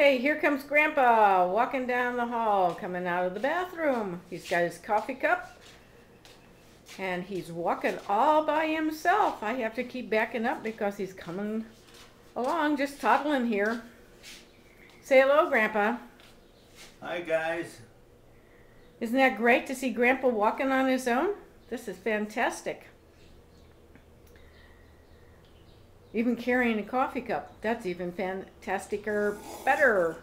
Okay, here comes Grandpa walking down the hall, coming out of the bathroom. He's got his coffee cup. And he's walking all by himself. I have to keep backing up because he's coming along, just toddling here. Say hello, Grandpa. Hi guys. Isn't that great to see Grandpa walking on his own? This is fantastic. Even carrying a coffee cup. That's even fantastic or better.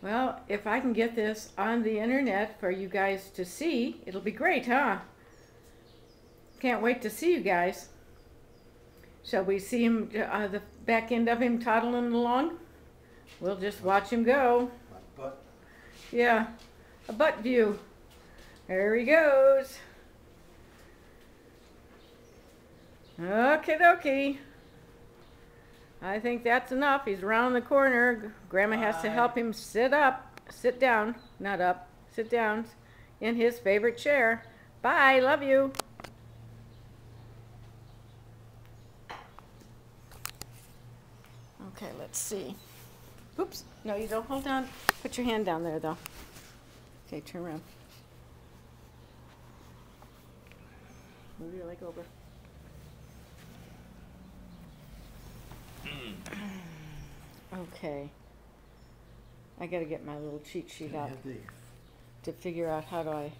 Well, if I can get this on the internet for you guys to see, it'll be great, huh? Can't wait to see you guys. Shall we see him, uh, the back end of him toddling along? We'll just watch him go. Butt. Yeah, a butt view. There he goes. Okie dokie. I think that's enough. He's around the corner. Grandma has to help him sit up, sit down, not up, sit down in his favorite chair. Bye, love you. Okay, let's see. Oops, no, you don't. Hold on. Put your hand down there, though. Okay, turn around. Move your leg over. Okay. I gotta get my little cheat sheet out to figure out how do I